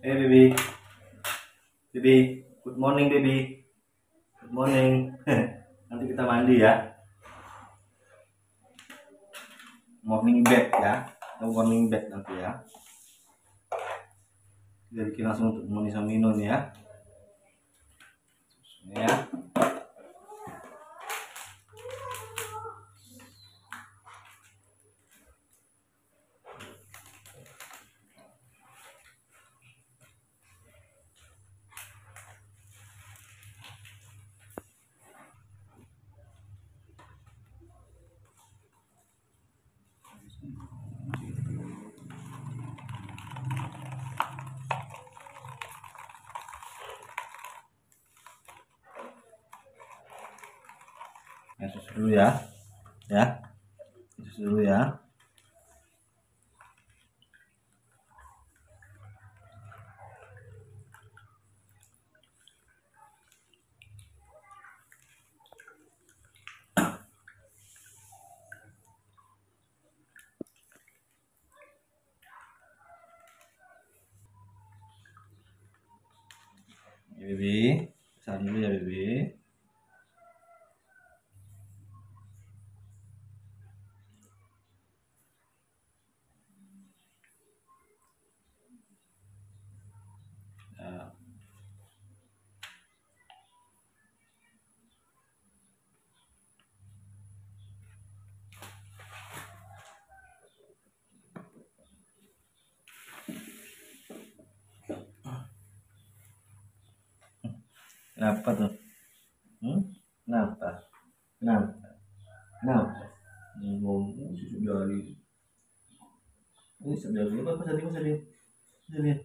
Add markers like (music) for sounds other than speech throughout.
Hey baby. Baby, good morning baby. Good morning. (laughs) Nanti kita mandi ya. Morning bed ya. Morning bed nanti ya. Kita bikin langsung untuk memenuhi sama minum ya. Ya. Ya, susu dulu ya. Ya. Susu dulu ya. Bibi, salam dulu ya, Bibi. Ya. Kenapa tuh? Hmm? Kenapa? Kenapa? Kenapa? Ngomong susu dari ini sedari apa sedih apa sedih sedih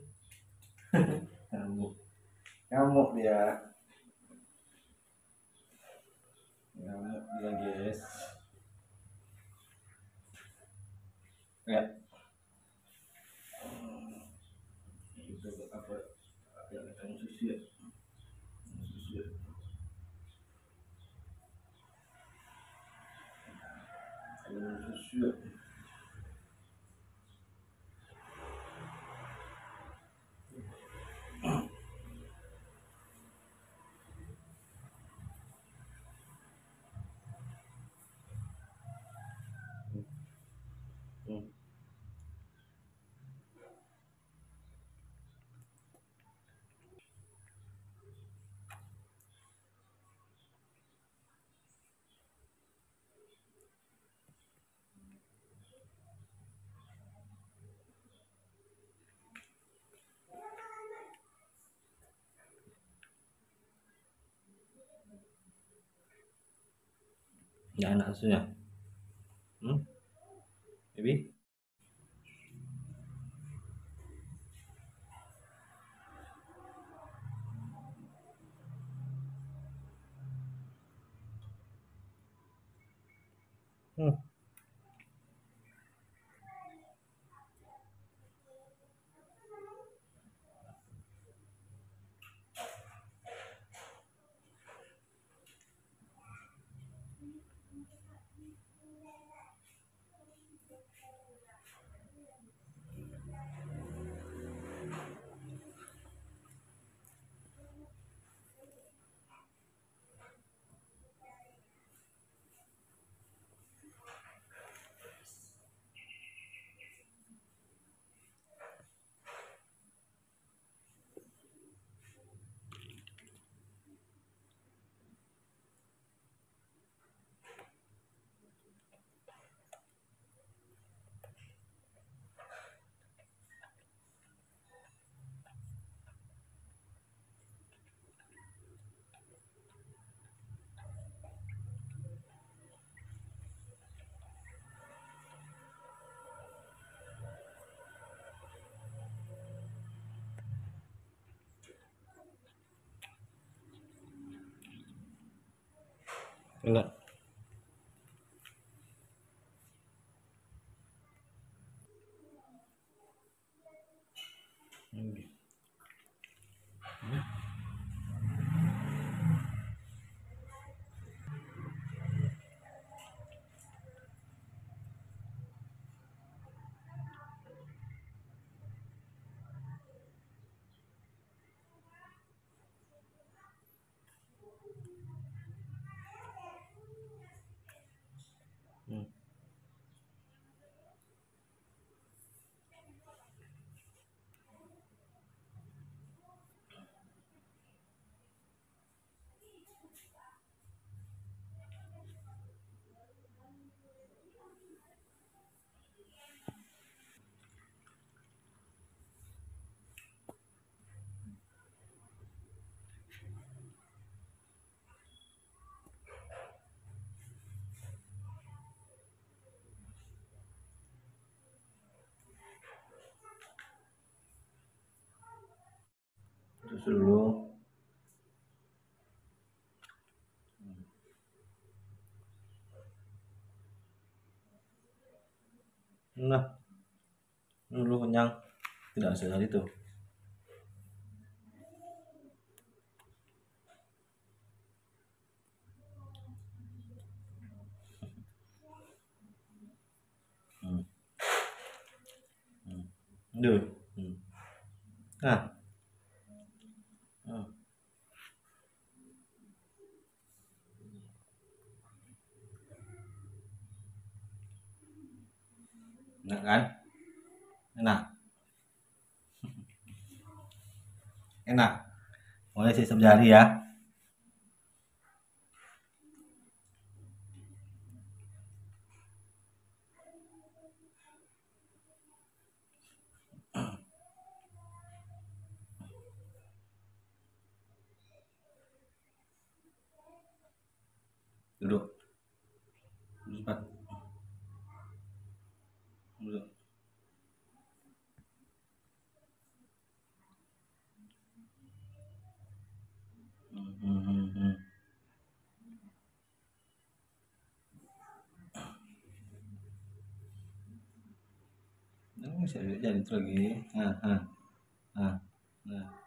kamu kamu dia kamu dia guys ya itu apa ya kamu susu ya susu ya kamu susu ya Hmm. Ya enak susunya. Hmm? Baby? Hmm. Enggak. Terus dulu nah dulu kenyang tidak sehat itu hmm. Hmm. Duh. Hmm. Nah. Hmm. Enak kan? Enak. (laughs) Enak. Mulai sistem jari ya. Duduk. Duduk cepat. Duduk. Hmm, hmm, hmm, hmm. Nah, bisa jadi itu lagi. Nah, nah, nah.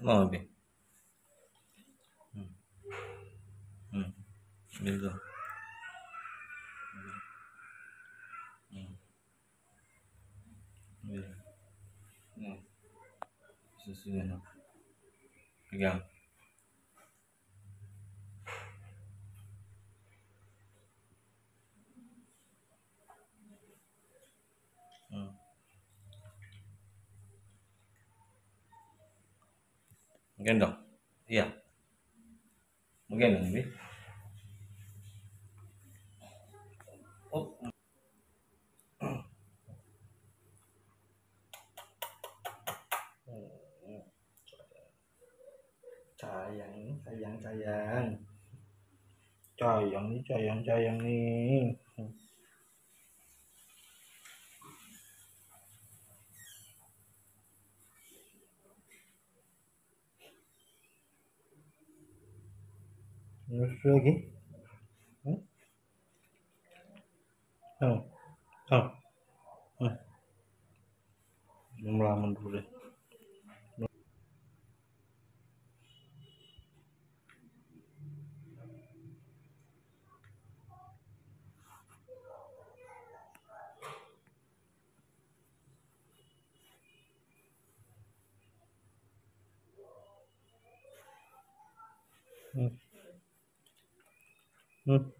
Mau lebih. Hmm. Hmm. Ambil tuh. Hmm. Ambil. Hmm. Susunya. no. Pegang. Gendong. Iya. Menggendong, ini Oh. Sayang, sayang, sayang. Sayang nih, sayang, sayang nih. Terus lagi. Hmm? Oh. Oh. Hmm. Melamun dulu deh. Hmm. Hmm.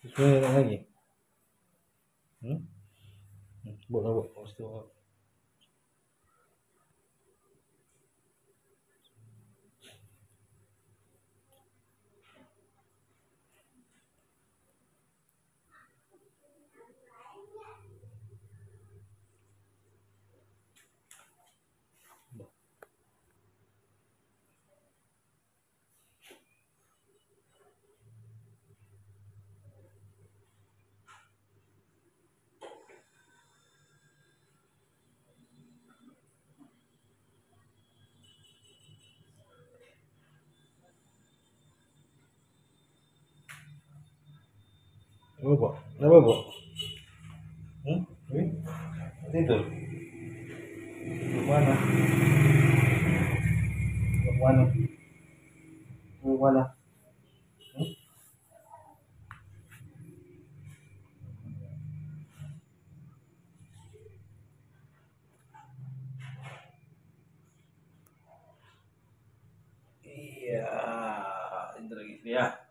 Sesuai lagi. Hmm? Boleh, boleh. Mesti Apa, Bu? Kenapa, Bu? Hmm? Ini? Tidur. Mana? Mana? Mana? Hmm? Iya, lagi ya.